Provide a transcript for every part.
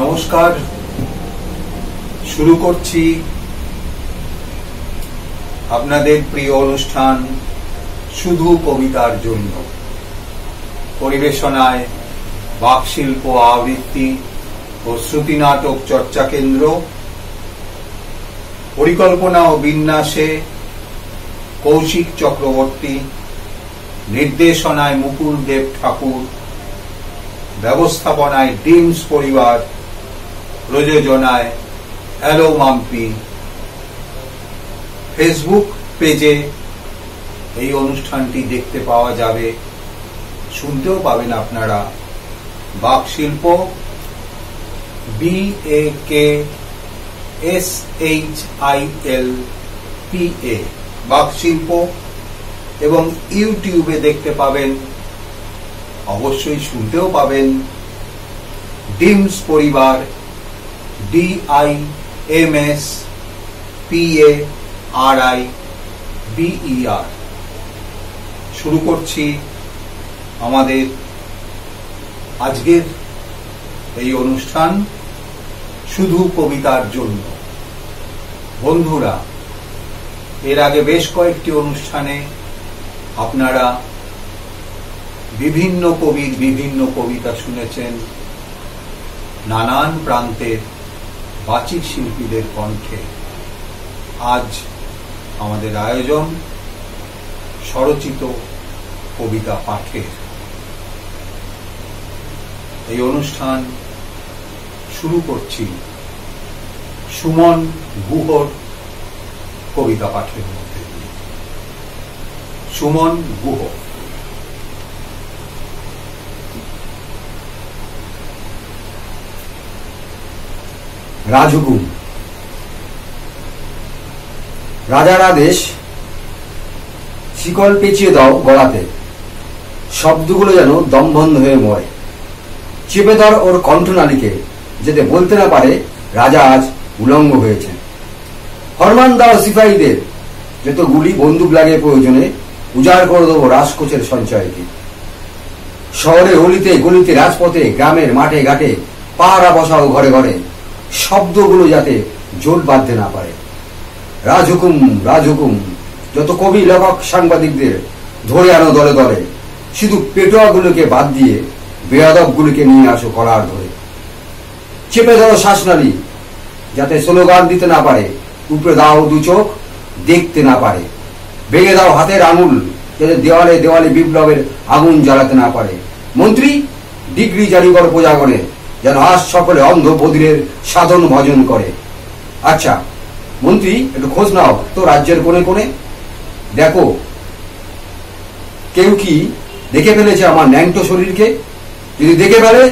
নমস্কার। শুরু করছি আপনাদের প্রিয় অনুষ্ঠান শুধু কবিতার জন্য। পরিবেশনায় বাকশিল্প আবৃত্তি ও শ্রুতি নাটক চর্চা কেন্দ্র, পরিকল্পনা ও বিন্যাসে কৌশিক চক্রবর্তী, নির্দেশনায় মুকুল দেব ঠাকুর, ব্যবস্থাপনায় ডিমস পরিবার প্রযোজনায় অ্যালো মাম্পি ফেসবুক পেজে এই অনুষ্ঠানটি দেখতে পাওয়া যাবে। শুনতেও পাবেন আপনারা। Bak Shilpa B A K S H I L P A Bak Shilpa এবং ইউটিউবে দেখতে পাবেন। অবশ্যই শুনতেও পাবেন। Dims Paribar D I M S P A R I B R শুরু করছি আমাদের আজকের এই অনুষ্ঠান শুধু কবিতার জন্য। বন্ধুরা, এর আগে বেশ কয়েকটি অনুষ্ঠানে আপনারা বিভিন্ন কবির বিভিন্ন কবিতা শুনেছেন। নানান প্রান্তের বাচিক শিল্পীদের কণ্ঠে আজ আমাদের আয়োজন স্বরচিত কবিতা পাঠের। এই অনুষ্ঠান শুরু করছি সুমন গুহর কবিতা পাঠের মধ্যে দিয়ে। সুমন গুহ। রাজহুকুম। রাজার আদেশ শিকল পেঁচিয়ে দাও গলাতে। শব্দগুলো যেন দমবন্ধ হয়ে মরে চেপে ধর ওর কণ্ঠনালীকে, যেতে বলতে না পারে রাজা আজ উলঙ্গ হয়েছেন। হরমান দাও সিপাহীদের যত গুলি বন্দুক লাগে প্রয়োজনে, উজাড় করে দেবো রাজকোচের সঞ্চয়কে। শহরে অলিতে গলিতে রাজপথে, গ্রামের মাঠে ঘাটে পাহারা বসাও ঘরে ঘরে। শব্দগুলো যাতে জোট বাঁধতে না পারে। রাজহুকুম রাজহুকুম। যত কবি, লেখক, সাংবাদিকদের ধরে আনো দলে দলে, শুধু পেটোয়াগুলোকে বাদ দিয়ে বেয়াদবগুলোকে নিয়ে আসো কলার ধরে। চেপে ধরো শ্বাসনালী, যাতে স্লোগান দিতে না পারে। উপরে দাও দু চোখ, দেখতে না পারে। ভেঙে দাও হাতের আঙুল, যাতে দেওয়ালে দেওয়ালে বিপ্লবের আগুন জ্বালাতে না পারে। মন্ত্রী, ডিগ্রি জারি কর প্রজাগণে যেন আজ সকলে অন্ধ বদিরের সাধন ভজন করে। আচ্ছা মন্ত্রী, একটু খোঁজ নাও, তো রাজ্যের কোণে কোণে। দেখো, কেউ কি দেখে ফেলেছে আমার ন্যাংটো শরীরকে? যদি দেখে ফেলে,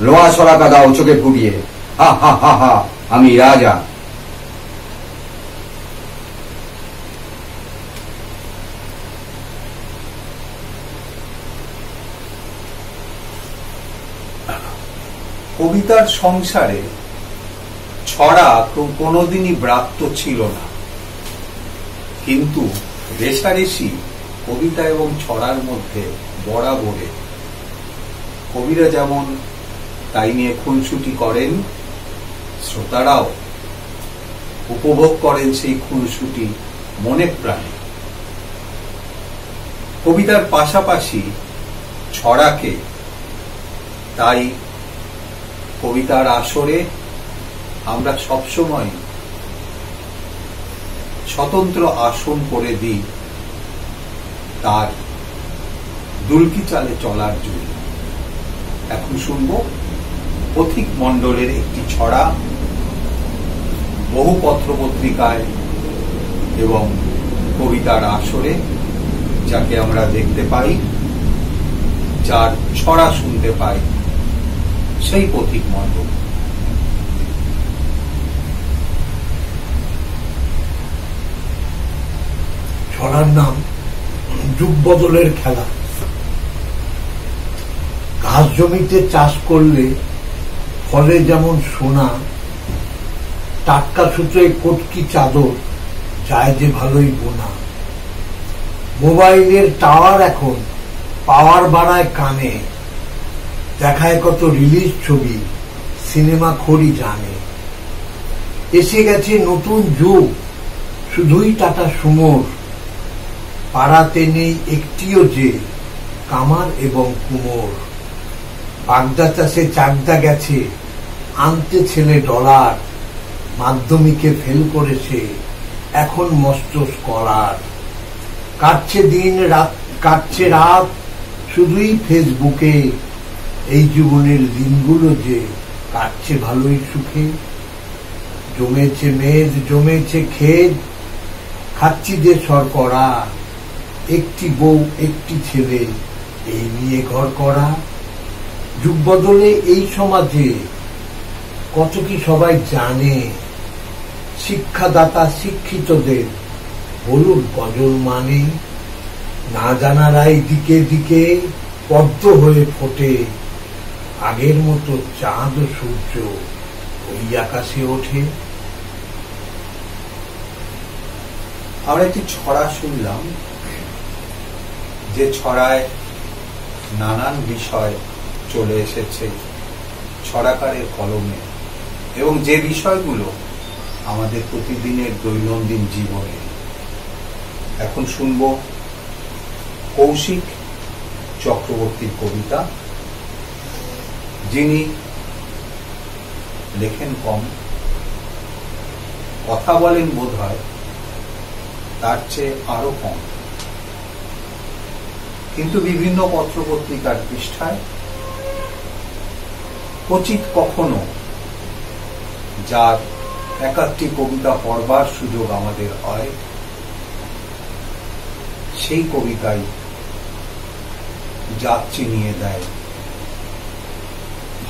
লোহা সরাকা দাও চোখে ফুটিয়ে। হা হা হা হা, আমি রাজা। কবিতার সংসারে ছড়া কোনোদিনই ব্রাত্য ছিল না। কিন্তু রেশারেশি কবিতা এবং ছড়ার মধ্যে বরাবরে। কবিরা যেমন তাই নিয়ে খুনসুটি করেন, শ্রোতারাও উপভোগ করেন সেই খুনসুটি মনে প্রাণে। কবিতার পাশাপাশি ছড়াকে তাই কবিতার আসরে আমরা সবসময় স্বতন্ত্র আসন করে দিই তার দুলকি চালে চলার জন্য। এখন শুনব পথিক মণ্ডলের একটি ছড়া বহু পত্র পত্রিকায় এবং কবিতার আসরে, যাকে আমরা দেখতে পাই, যার ছড়া শুনতে পাই। সেই পথিক মণ্ডল ছড়ার নাম যুগ বদলের খেলা। ঘাস জমিতে চাষ করলে ফলে যেমন সোনা, টাটকা সুতোয় কটকি চাদর যায় যে ভালোই বোনা। মোবাইলের টাওয়ার এখন পাওয়ার বাড়ায় কানে। দেখায় কত রিলিজ ছবি সিনেমা খড়ি জানে। এসে গেছে নতুন যুগ, শুধুই টাটা সুমোর। পাড়াতে নেই একটিও যে, কামার এবং কুমোর। বাগদা চাষে চাকদা গেছে, আনতে ছেলে ডলার, মাধ্যমিকে ফেল করেছে, এখন মস্ত স্কলার কাটছে দিন রাত, কাটছে রাত, শুধুই ফেসবুকে এই জীবনের দিনগুলো যে কাটছে ভালোই সুখে, জমেছে মেদ, জমেছে খেদ, খাচ্ছি যে শর্করা, একটি বউ, একটি ছেলে, এই নিয়ে ঘর করা। যুগ বদলে এই সমাজে কত কি সবাই জানে, শিক্ষাদাতা শিক্ষিতদের বলুন গজল মানে। না জানারাই দিকে দিকে পদ্ম হয়ে ফোটে। আগের মতো চাঁদ, সূর্য ওই আকাশে ওঠে। আমরা একটি ছড়া শুনলাম, যে ছড়ায় নানান বিষয় চলে এসেছে ছড়াকারের কলমে, এবং যে বিষয়গুলো আমাদের প্রতিদিনের দৈনন্দিন জীবনে। এখন শুনব কৌশিক চক্রবর্তীর কবিতা। যিনি লেখেন কম, কথা বলেন বোধ হয়, তার চেয়ে আরও কম। কিন্তু বিভিন্ন পত্রপত্রিকার পৃষ্ঠায় কচিত কখনো যার একাত্তি কবিতা পড়বার সুযোগ আমাদের হয়, সেই কবিতায় যাত্রী নিয়ে দেয়।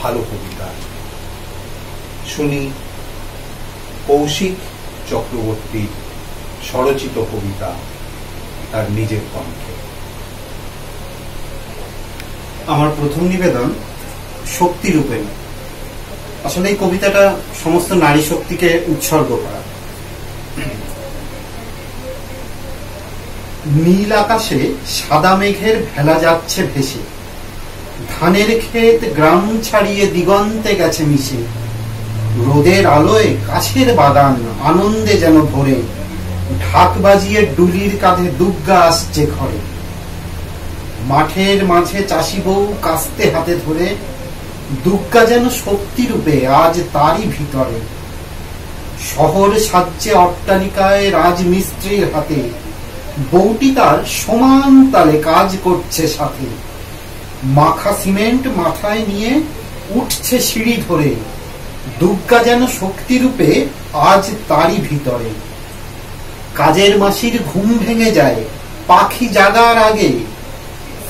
ভালো কবিতা। শুনি কৌশিক চক্রবর্তীর স্বরচিত কবিতা তার নিজের কণ্ঠে। আমার প্রথম নিবেদন শক্তি রূপে আসলে এই কবিতাটা সমস্ত নারী শক্তিকে উৎসর্গ করা। নীল আকাশে সাদা মেঘের ভেলা যাচ্ছে ভেসে। ধানের ক্ষেত গ্রাম ছাড়িয়ে দিগন্তে গেছে মিশে। রোদের আলোয় কাছের বাগান আনন্দে যেন ভরে। ঢাক বাজিয়ে ডুলির কাঁধে দুগ্গা আসছে ঘরে। মাঠের মাঝে চাষি বউ কাস্তে হাতে ধরে। দুগ্গা যেন শক্তি রূপে আজ তারই ভিতরে। শহর সাজ্যে অট্টালিকায় রাজমিস্ত্রির হাতে। বউটি তার সমান তালে কাজ করছে সাথে। মাখা সিমেন্ট মাথায় নিয়ে উঠছে সিঁড়ি ধরে। দুগ্গা যেন শক্তি রূপে আজ তারই ভিতরে। কাজের মাসির ঘুম ভেঙে যায়, পাখি জাগার আগে।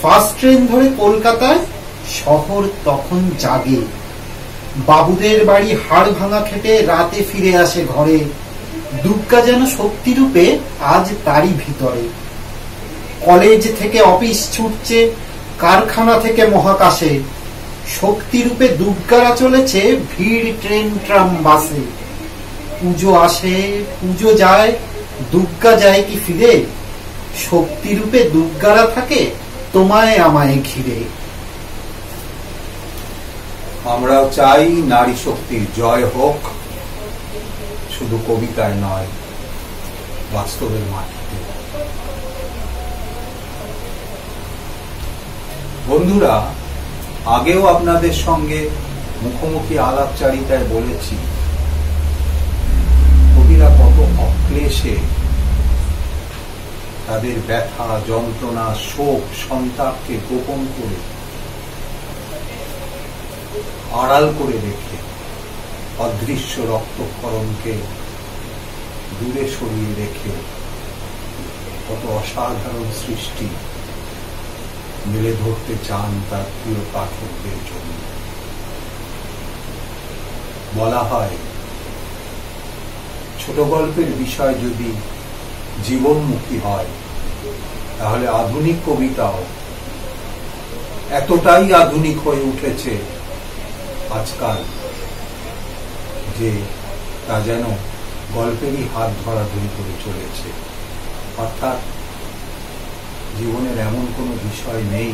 ফার্স্ট ট্রেন ধরে কলকাতায়, শহর তখন জাগে। বাবুদের বাড়ি হাড় ভাঙা খেটে রাতে ফিরে আসে ঘরে। দুর্গা যেন শক্তিরূপে আজ তারই ভিতরে। কলেজ থেকে অফিস ছুটছে কারখানা থেকে মহাকাশে শক্তিরূপে দুর্গারা চলেছে ভিড় ট্রেন ট্রাম বাসে। পুজো আসে, পুজো যায়, দুর্গা যায় কি ফিরে? শক্তিরূপে দুর্গারা থাকে, তোমায় আমায় ঘিরে। আমরাও চাই নারী শক্তির জয় হোক, শুধু কবিতায় নয়, বাস্তবের মাটিতে বন্ধুরা, আগেও আপনাদের সঙ্গে মুখোমুখি আলাপচারিতায় বলেছি, কবিরা কত অক্লেশে তাদের ব্যথা, যন্ত্রণা, শোক, সন্তাপকে গোপন করে, আড়াল করে রেখে, অদৃশ্য রক্তক্ষরণকে দূরে সরিয়ে রেখে, কত অসাধারণ সৃষ্টি। মেলে ধরতে চান তার প্রিয় পাঠকদের জন্য। বলা হয়, ছোট গল্পের বিষয় যদি জীবনমুখী হয়, তাহলে আধুনিক কবিতাও এতটাই আধুনিক হয়ে উঠেছে আজকাল যে তা যেন গল্পেরই হাত ধরাধরি করে চলেছে। অর্থাৎ জীবনের এমন কোনো বিষয় নেই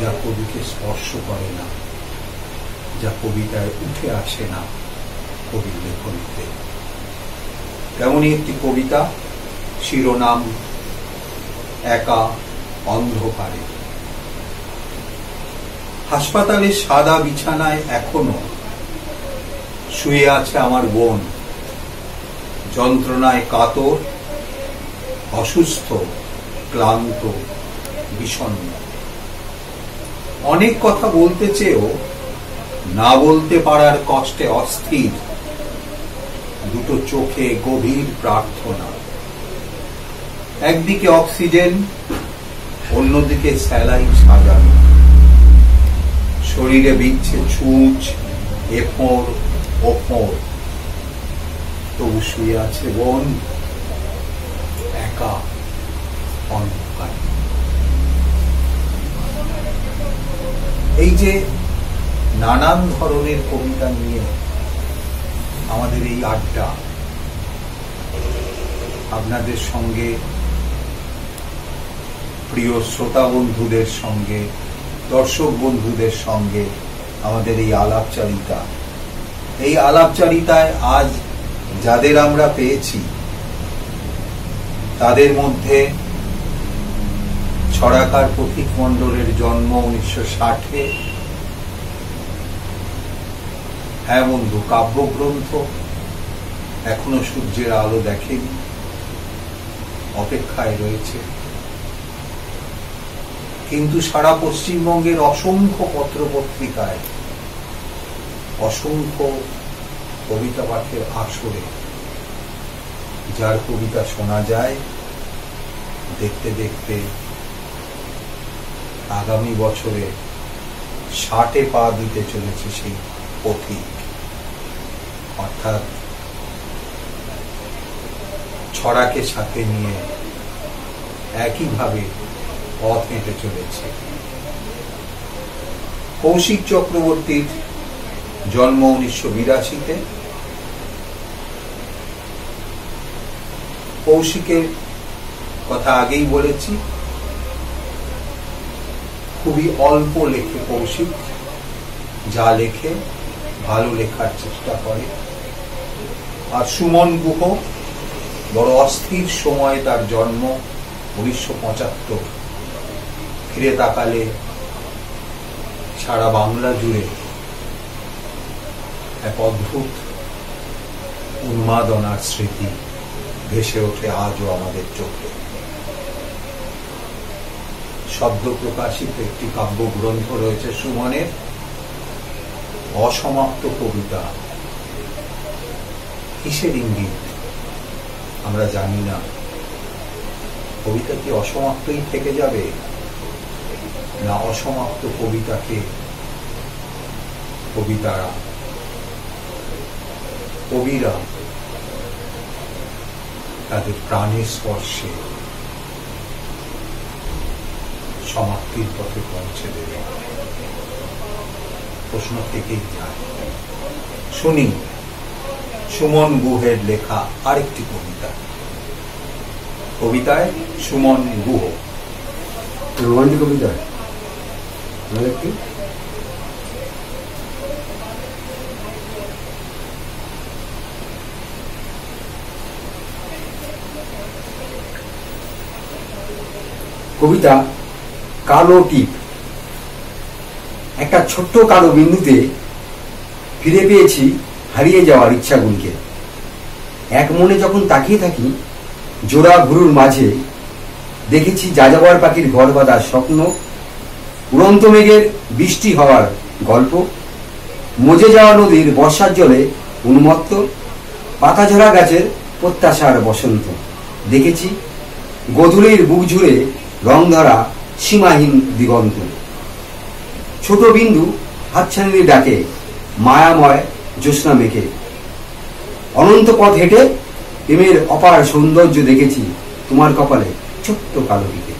যা কবিকে স্পর্শ করে না, যা কবিতায় উঠে আসে না কবির লেখনীতে। তেমনই একটি কবিতা, শিরোনাম, একা, অন্ধকারে। হাসপাতালে সাদা বিছানায় এখনও শুয়ে আছে আমার বোন। যন্ত্রণায় কাতর অসুস্থ, ক্লান্ত বিষণ্ণ অনেক কথা বলতে চেয়েও না বলতে পারার কষ্টে অস্থির। দুটো চোখে গভীর প্রার্থনা। একদিকে অক্সিজেন, অন্যদিকে স্যালাইন সাজানো। শরীরে বিচ্ছে ছুঁচ এফোর ওফোর তবু শুয়ে আছে বোন। একা অন্ধকার। এই যে নানান ধরনের কবিতা নিয়ে আমাদের এই আড্ডা, আপনাদের সঙ্গে, প্রিয় শ্রোতা বন্ধুদের সঙ্গে, দর্শক বন্ধুদের সঙ্গে আমাদের এই আলাপচারিতা। এই আলাপচারিতায় আজ যাদের আমরা পেয়েছি তাদের মধ্যে ছড়াকার পথিক মণ্ডলের জন্ম উনিশশো ষাটে। হ্যাঁ বন্ধু, কাব্যগ্রন্থ এখনও সূর্যের আলো দেখেনি, অপেক্ষায় রয়েছে। কিন্তু সারা পশ্চিমবঙ্গের অসংখ্য পত্র পত্রিকায় অসংখ্য কবিতা পাঠের আসরে যার কবিতা শোনা যায়, দেখতে দেখতে আগামী বছরে ষাটে পা দিতে চলেছে সেই পথিক। অর্থাৎ ছড়াকে সাথে নিয়ে একইভাবে পথ হেঁটে চলেছে। কৌশিক চক্রবর্তীর জন্ম উনিশশো বিরাশিতে। কৌশিকের কথা আগেই বলেছি। খুবই অল্প লেখে কৌশিক, যা লেখে ভালো লেখার চেষ্টা করে। আর সুমন গুহ, বড় অস্থির সময়ে তার জন্ম উনিশশো পঁচাত্তর। ফিরে তাকালে সারা বাংলা জুড়ে এক অদ্ভুত উন্মাদনার স্মৃতি। ভেসে ওঠে আজও আমাদের চোখে। শব্দ প্রকাশিত একটি কাব্যগ্রন্থ রয়েছে সুমনের অসমাপ্ত কবিতা। কিসের ইঙ্গিত? আমরা জানি না। কবিতা কি অসমাপ্তই থেকে যাবে? না অসমাপ্ত কবিতাকে কবিতারা, কবিরা তাদের প্রাণের স্পর্শে সমাপ্তির পথে পৌঁছে দেবে। প্রশ্ন থেকেই যায়। শুনি, সুমন গুহের লেখা আরেকটি কবিতা। কবিতায় সুমন গুহ। রোমান্টিক কবিতা। কবিতা, কালো টিপ। একটা ছোট্ট কালো বিন্দুতে ফিরে পেয়েছি হারিয়ে যাওয়ার ইচ্ছাগুলিকে এক মনে যখন তাকিয়ে থাকি, জোড়া ভুরুর মাঝে দেখেছি যাযাবর পাখির ঘর বাঁধার স্বপ্ন, উড়ন্ত মেঘের বৃষ্টি হওয়ার গল্প, মজে যাওয়া নদীর বর্ষার জলে উন্মত্ত, পাতাঝরা গাছের প্রত্যাশার বসন্ত। দেখেছি গধূলির বুক জুড়ে রং ধরা সীমাহীন দিগন্ত। ছোট বিন্দু হাতছানির ডাকে, মায়াময় জ্যোৎস্না মেঘে। অনন্ত পথ হেঁটে প্রেমের অপার সৌন্দর্য দেখেছি তোমার কপালে ছোট্ট কালো দিকে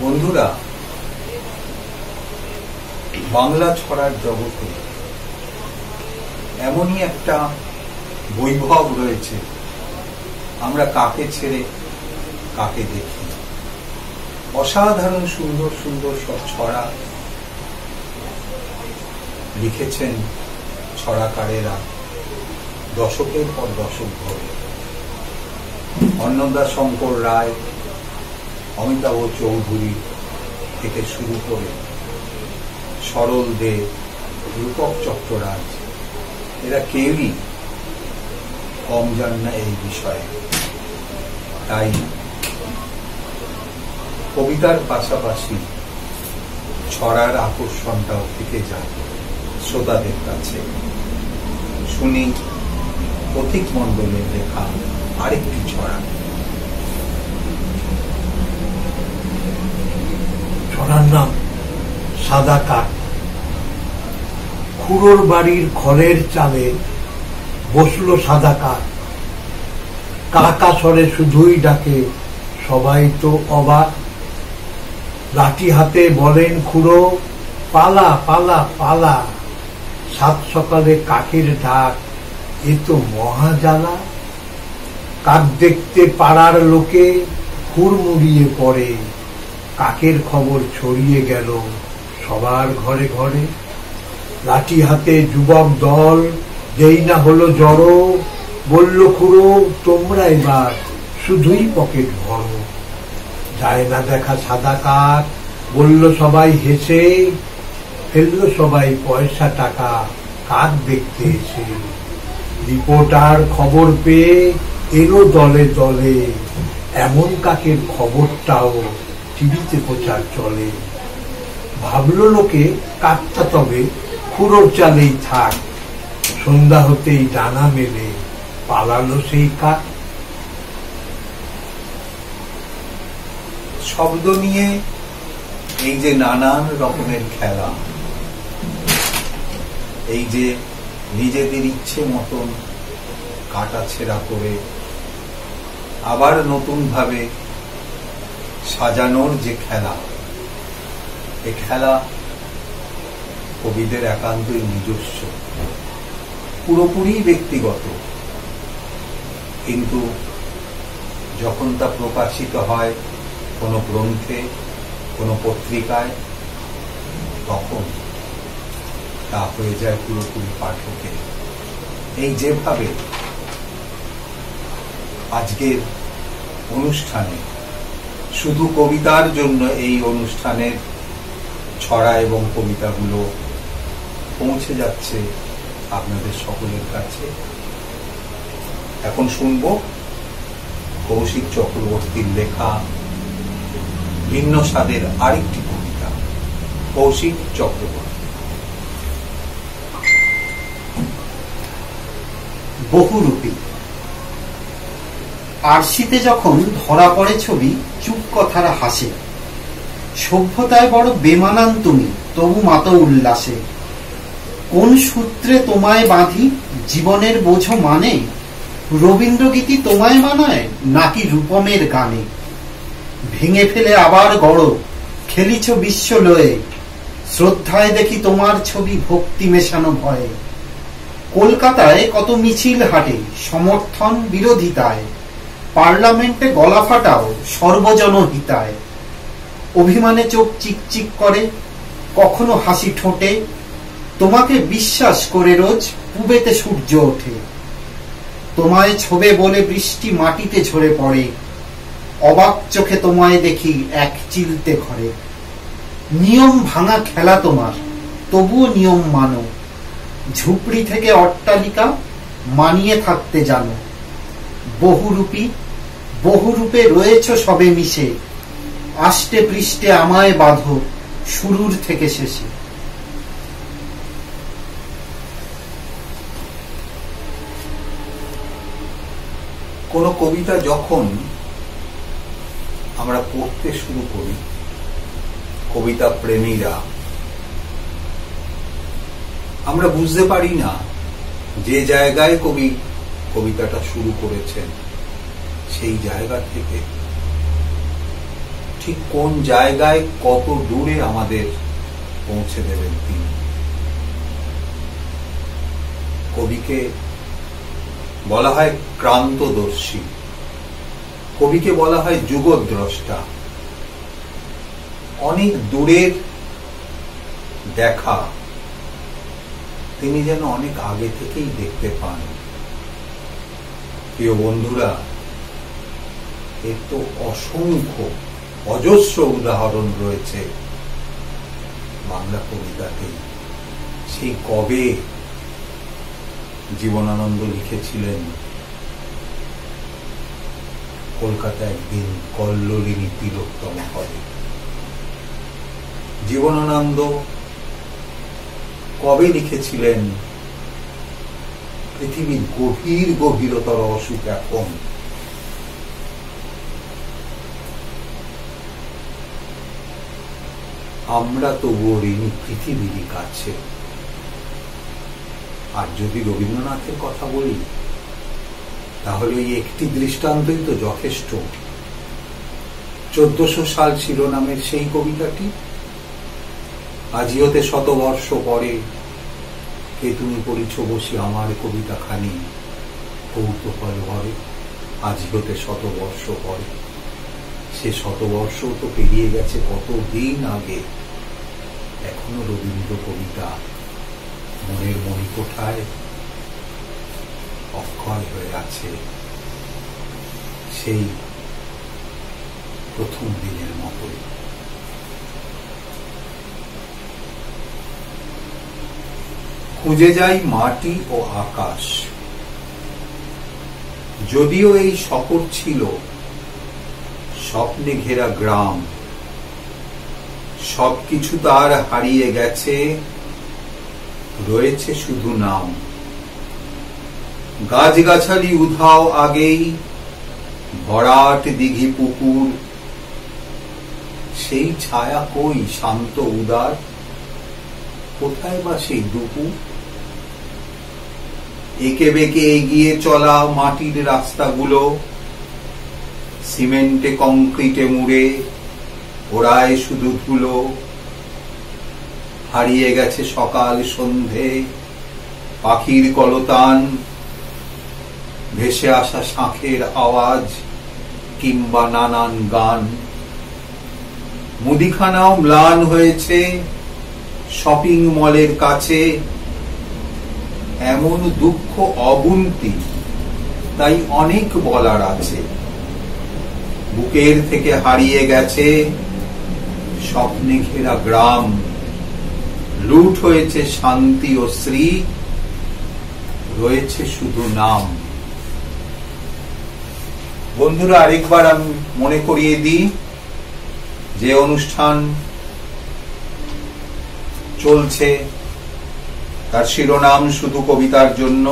বন্ধুরা, বাংলা ছড়ার জগতে এমনই একটা বৈভব রয়েছে। আমরা কাকে ছেড়ে কাকে দেখি? অসাধারণ, সুন্দর সুন্দর সব ছড়া। লিখেছেন ছড়াকারেরা দশকের পর দশক ধরে। অন্নদা শঙ্কর রায়, অমিতাভ চৌধুরী থেকে শুরু করে সরল দে রূপক চট্টরাজ, এরা কেউই কম যান না এই বিষয়ে। তাই কবিতার পাশাপাশি ছড়ার আকর্ষণটাও থেকে যায়, শ্রোতাদের কাছে। শুনি প্রতীক মণ্ডলের লেখা আরেকটি ছড়া। ছড়ার নাম সাদা কাঠ। খুড়োর বাড়ির খড়ের চালে বসল সাদা কাঠ। কাকা স্বরে শুধুই ডাকে, সবাই তো অবাক। লাঠি হাতে বলেন, খুড়ো, পালা পালা পালা। সাত সকালে কাকের ডাক, এ তো মহা জ্বালা কাক দেখতে পাড়ার লোকে হুড়মুড়িয়ে পড়ে। কাকের খবর ছড়িয়ে গেল সবার ঘরে ঘরে। লাঠি হাতে যুবক দল, যেই না হলো জড়ো। বলল, খুড়ো, তোমরা এবার শুধুই পকেট ভরো। যায় না দেখা সাদা কাক বলল, সবাই হেসে। ফেলল সবাই পয়সা, টাকা কাক দেখতে এসে। রিপোর্টার খবর পেয়ে এলো দলে দলে। এমন কাকের খবরটাও টিভিতে প্রচার চলে। ভাবলো লোকে, কাকটা তবে খুঁড়োর চালেই থাক। সন্ধ্যা হতেই ডানা মেলে, পালালো সেই কাক। শব্দ নিয়ে এই যে নানান রকমের খেলা, এই যে নিজেদের ইচ্ছে মতন কাটা ছেঁড়া করে আবার নতুন ভাবে সাজানোর যে খেলা, এ খেলা কবিদের একান্তই নিজস্ব, পুরোপুরি ব্যক্তিগত। কিন্তু যখন তা প্রকাশিত হয় কোনো গ্রন্থে, কোনো পত্রিকায় তখন তা হয়ে যায় পুরোপুরি পাঠকে এই যেভাবে আজকের অনুষ্ঠানে শুধু কবিতার জন্য এই অনুষ্ঠানের ছড়া এবং কবিতাগুলো পৌঁছে যাচ্ছে আপনাদের সকলের কাছে, এখন শুনব কৌশিক চক্রবর্তীর লেখা ভিন্ন স্বাদের আরেকটি কবিতা কৌশিক চক্রবর্তী। বহুরূপী। আরশিতে যখন ধরা পড়ে ছবি, চুপ কথারা হাসে। সভ্যতায় বড় বেমানান তুমি, তবু মাত উল্লাসে। কোন সূত্রে তোমায় বাঁধি, জীবনের বোঝো মানে? রবীন্দ্রগীতি তোমায় মানায়, নাকি রূপমের গানে? ভেঙে ফেলে আবার গড়। খেলিছ বিশ্ব লয়ে। শ্রদ্ধায় দেখি তোমার ছবি ভক্তি মেশানো ভয়ে। কলকাতায় কত মিছিল হাটে, সমর্থন বিরোধিতায়। পার্লামেন্টে গলা ফাটাও সর্বজন হিতায় অভিমানে চোখ চিকচিক করে, কখনো হাসি ঠোঁটে। তোমাকে বিশ্বাস করে রোজ পুবেতে সূর্য ওঠে। তোমায় ছবে বলে বৃষ্টি মাটিতে ঝরে পড়ে। অবাক চোখে তোমায় দেখি এক চিলতে ঘরে। নিয়ম ভাঙা খেলা তোমার, তবুও নিয়ম মানো। ঝুপড়ি থেকে অট্টালিকা মানিয়ে থাকতে জানো। বহুরূপী, বহুরূপে রয়েছ সবে মিশে। আষ্টে পৃষ্ঠে আমায় বাঁধো শুরুর থেকে শেষে। কোনো কবিতা যখন আমরা পড়তে শুরু করি। কবিতা প্রেমীরা। আমরা বুঝতে পারি না যে জায়গায় কবি কবিতাটা শুরু করেছেন, সেই জায়গা থেকে। ঠিক কোন জায়গায় কত দূরে আমাদের পৌঁছে দেবেন তিনি? কবিকে বলা হয় ক্রান্তদর্শী। কবিকে বলা হয় যুগদ্রষ্টা। অনেক দূরের দেখা। তিনি যেন অনেক আগে থেকেই দেখতে পান। প্রিয় বন্ধুরা এর তো অসংখ্য, অজস্র উদাহরণ রয়েছে বাংলা কবিতাতে। সেই কবে জীবনানন্দ লিখেছিলেন কলকাতা একদিন কল্লোলিনী তিলোত্তম হবে জীবনানন্দ কবে লিখেছিলেন পৃথিবীর গভীর গভীরতর অসুখ এখন আমরা তবুও ঋণী পৃথিবীরই কাছে। আর যদি রবীন্দ্রনাথের কথা বলি তাহলে এই একটি দৃষ্টান্তই তো যথেষ্ট। চোদ্দশো সাল শিরোনামের সেই কবিতাটি? আজিওতে শতবর্ষ পরে কে তুমি পড়িছ বসি আমার কবিতা খানি কৌতূহল ভরে আজিওতে শতবর্ষ পরে। সে শতবর্ষ তো পেরিয়ে গেছে কত দিন আগে? এখনও রবীন্দ্র কবিতা মনের মণিকোঠায় অক্ষয় হয়ে আছে সেই প্রথম দিনের মতোই। খুঁজে যাই মাটি ও আকাশ। যদিও এই শহর ছিল স্বপ্নে ঘেরা গ্রাম, সবকিছু তার হারিয়ে গেছে, রয়েছে শুধু নাম। গাছগাছালি উধাও আগেই, ভরাট দিঘি পুকুর। সেই ছায়া কই শান্ত উদার? কোথায় বা সেই দুপুর একে বেঁকে এগিয়ে চলা মাটির রাস্তাগুলো, সিমেন্টে কংক্রিটে মুড়ে ওড়ায় শুধু ধুলো। হারিয়ে গেছে সকাল সন্ধে, পাখির কলতান ভেসে আসা শাঁখের আওয়াজ কিংবা নানান গান। মুদিখানাও ম্লান হয়েছে, শপিং মলের কাছে। এমন দুঃখ অগুন্তি, তাই অনেক বলার আছে। বুকের থেকে হারিয়ে গেছে স্বপ্নে ঘেরা গ্রাম। লুট হয়েছে শান্তি ও শ্রী রয়েছে শুধু নাম। বন্ধুরা, আরেকবার আমি মনে করিয়ে দিই যে অনুষ্ঠান চলছে। তার শিরোনাম শুধু কবিতার জন্য।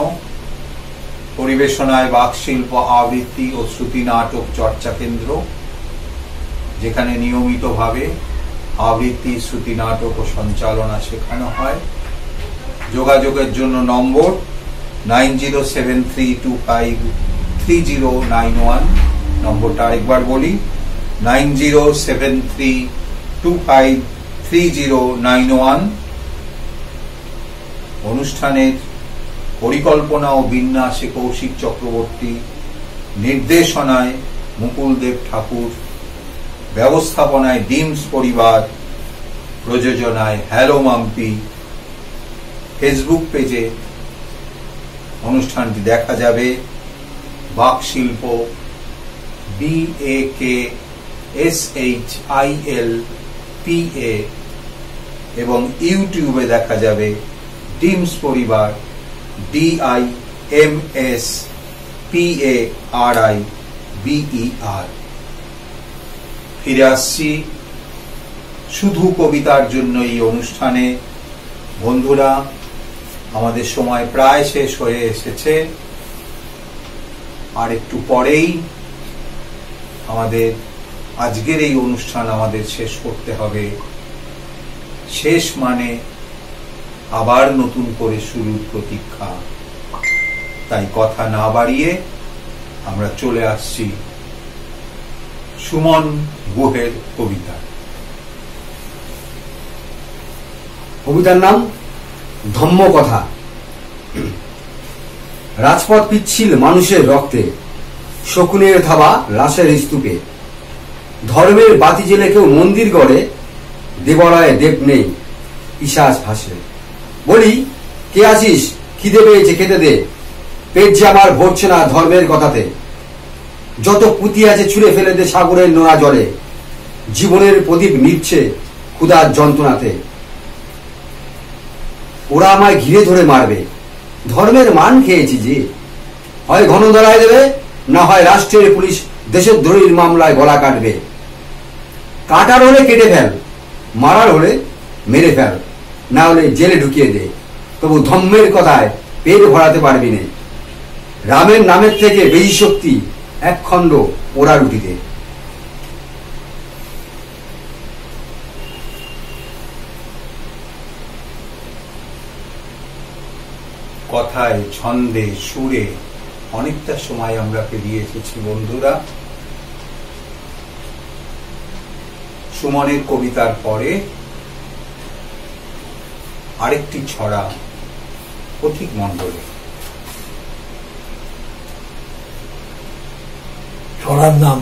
পরিবেশনায় বাকশিল্প, আবৃত্তি ও শ্রুতি নাটক চর্চা কেন্দ্র, যেখানে নিয়মিতভাবে আবৃত্তি, শ্রুতি নাটক ও সঞ্চালনা শেখানো হয়। যোগাযোগের জন্য number nine zero seven three two five three zero nine one নম্বরটা আরেকবার বলি nine zero seven three two five three zero nine one অনুষ্ঠানের পরিকল্পনা ও বিন্যাসে কৌশিক চক্রবর্তী নির্দেশনায় মুকুল দেব ঠাকুর, ব্যবস্থাপনায় ডিমস পরিবার, প্রযোজনায় হ্যালো মাম্পি, ফেসবুক পেজে অনুষ্ঠানটি দেখা যাবে। Bak Shilpa B A K S H I L P A এবং ইউটিউবে দেখা যাবে Dims Paribar D I M S P A R I B R ফিরে আসছি শুধু কবিতার জন্য এই অনুষ্ঠানে। বন্ধুরা, আমাদের সময় প্রায় শেষ হয়ে এসেছে। আর একটু পরেই আমাদের আজকের এই অনুষ্ঠান আমাদের শেষ করতে হবে। শেষ মানে আবার নতুন করে শুরুর প্রতীক্ষা। তাই কথা না বাড়িয়ে আমরা চলে আসছি সুমন গুহের কবিতা। কবিতার নাম ধম্ম কথা রাজপথ পিচ্ছিল মানুষের রক্তে। শকুনের থাবা লাশের স্তূপে। ধর্মের বাতি জেলে কেউ মন্দির গড়ে দেবরায় দেব নেই পিসাস ভাসে। বলি, কে আছিস? খিদে পেয়েছে খেতে দে। পেট যে আমার ভরছে না ধর্মের কথাতে। যত পুঁতি আছে ছুঁড়ে ফেলে দে সাগরের নোনা জলে। জীবনের প্রদীপ নিচ্ছে ক্ষুধার যন্ত্রণাতে। ওরা আমায় ঘিরে ধরে মারবে। ধর্মের মান খেয়েছি যে। হয় ঘন ধরায় দেবে, না হয় রাষ্ট্রের পুলিশ দেশের দ্রোহীর মামলায় গলা কাটবে। কাটার হলে কেটে ফেল, মারার হলে মেরে ফেল, না হলে জেলে ঢুকিয়ে দে। তবু ধম্মের কথায় পেট ভরাতে পারবি না। রামের নামের থেকে বেশি শক্তি এক খণ্ড ওরা রুটিতে কথায়, ছন্দে, সুরে অনেকটা সময় আমরা পেরিয়ে এসেছি, বন্ধুরা। সুমনের কবিতার পরে আরেকটি ছড়া পথিক মণ্ডলে। ছড়ার নাম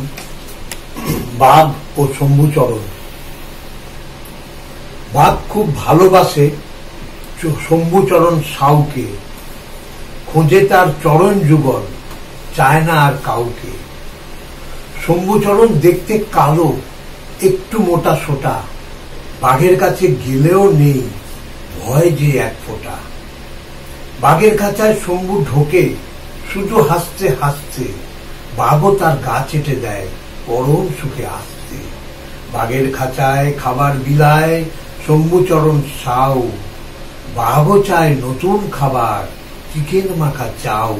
বাঘ ও শম্ভুচরণ। বাঘ খুব ভালোবাসে শম্ভুচরণ সাউকে। খোঁজে তার চরণ যুগল, চায় না আর কাউকে। শম্ভুচরণ দেখতে কালো, একটু মোটা সোটা, বাঘের কাছে গেলেও নেই, ভয় যে এক ফোঁটা। বাঘের কাছায় শম্ভু ঢোকে, শুধু হাসতে হাসতে, বাঘও তার গা চেটে দেয়, পরম সুখে আসতে। বাঘের খাঁচায় খাবার বিলায় শম্ভুচরণ সাউ বাঘও চায় নতুন খাবার চিকেন মাখা চাও।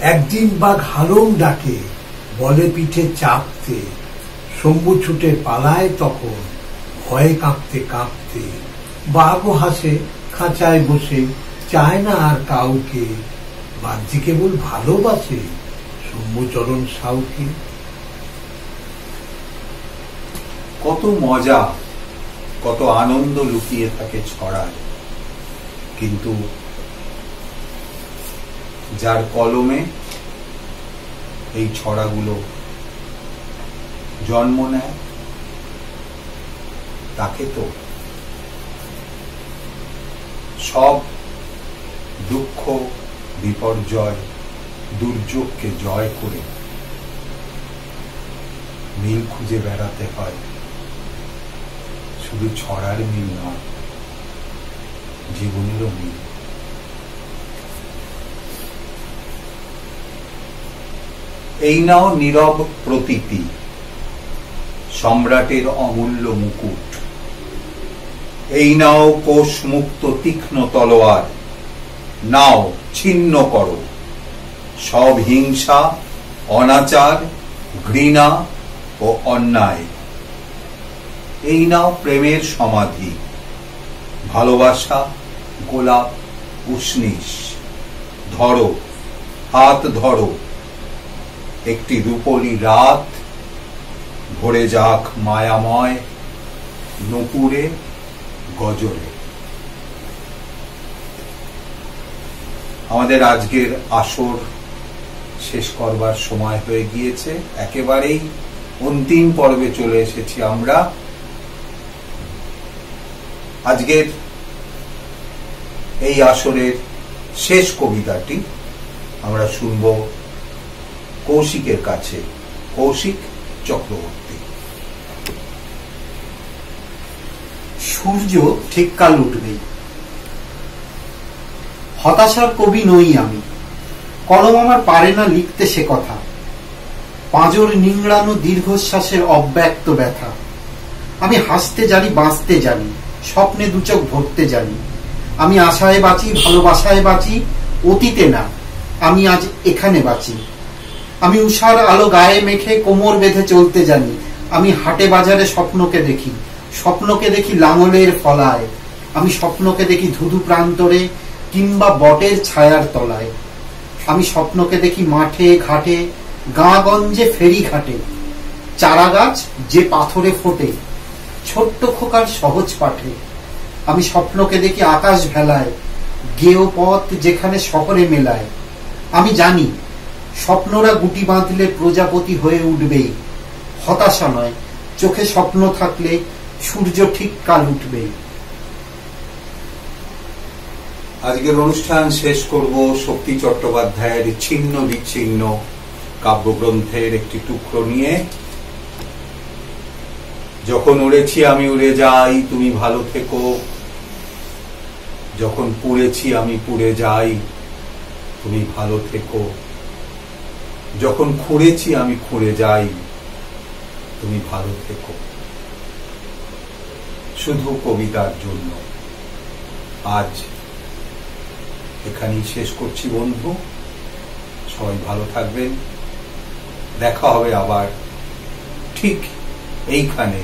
একদিন বাঘ হালুম ডাকে, বলে পিঠে চাপতে। শম্ভু ছুটে পালায় তখন, ভয়ে কাঁপতে কাঁপতে। বাঘও হাসে, খাঁচায় বসে, চায় না আর কাউকে। বাঘজি কেবল ভালোবাসে শম্ভুচরণ সাউকে। কত মজা, কত আনন্দ লুকিয়ে থাকে ছড়ায়। কিন্তু যার কলমে এই ছড়াগুলো জন্ম নেয়, তাকে তো সব দুঃখ, বিপর্যয়, দুর্যোগকে জয় করে মিল খুঁজে বেড়াতে হয়। শুধু ছড়ার মিল নয়, জীবনেরও মিল। এই নাও নীরব প্রতীতি, সম্রাটের অমূল্য মুকুট। এই নাও কোষ মুক্ত তীক্ষ্ণ তলোয়ার, নাও ছিন্ন করো। সব হিংসা, অনাচার, ঘৃণা ও অন্যায়। এই নাও প্রেমের সমাধি, ভালোবাসা, গোলাপ উষ্ণিস ধরো, হাত ধরো একটি রূপলি রাত ভরে যাক মায়াময় নুপুরে গজলে আমাদের আজকের আসর শেষ করবার সময় হয়ে গিয়েছে। একেবারেই অন্তিম পর্বে চলে এসেছি আমরা। আজকের এই আসরের শেষ কবিতাটি আমরা শুনব কৌশিকের কাছে, কৌশিক চক্রবর্তী। সূর্য ঠিক কাল উঠবেই। হতাশার কবি নই আমি। কলম আমার পারে না লিখতে সে কথা। পাঁজর নিংড়ানো দীর্ঘশ্বাসের অব্যক্ত ব্যথা। আমি হাসতে জানি, বাঁচতে জানি, স্বপ্নে দুচোখ ভরতে জানি। আমি আশায় বাঁচি, ভালোবাসায় বাঁচি, অতীতে না। আমি আজ এখানে বাঁচি। আমি উষার আলো গায়ে মেখে কোমর বেঁধে চলতে জানি। আমি হাটে বাজারে স্বপ্নকে দেখি। স্বপ্নকে দেখি লাঙলের ফলায়। আমি স্বপ্নকে দেখি ধুধু প্রান্তরে কিংবা বটের ছায়ার তলায়। আমি স্বপ্নকে দেখি মাঠে, ঘাটে গাঁগঞ্জে ফেরি ঘাটে চারা গাছ যে পাথরে ফোটে, ছোট্ট খোকার সহজ পাঠে। আমি স্বপ্নকে দেখি আকাশ ভেলায় গেও পথ যেখানে শহরে মেলায়। আমি জানি স্বপ্নরা গুটি বাঁধলে প্রজাপতি হয়ে উঠবেই হতাশা নয়, চোখে স্বপ্ন থাকলে সূর্য ঠিক কাল উঠবেই আজকের অনুষ্ঠান শেষ করব শক্তি চট্টোপাধ্যায়ের ছিন্ন বিচ্ছিন্ন কাব্যগ্রন্থের একটি টুকরো নিয়ে। যখন উড়েছি আমি উড়ে যাই, তুমি ভালো থেকো। যখন পুড়েছি আমি পুড়ে যাই, তুমি ভালো থেকো। যখন খুঁড়েছি, আমি খুঁড়ে যাই। তুমি ভালো থেকো। শুধু কবিতার জন্য। আজ এখানেই শেষ করছি বন্ধু। সবাই ভালো থাকবেন। দেখা হবে আবার ঠিক এইখানে,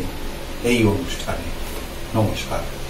এই অনুষ্ঠানে। নমস্কার।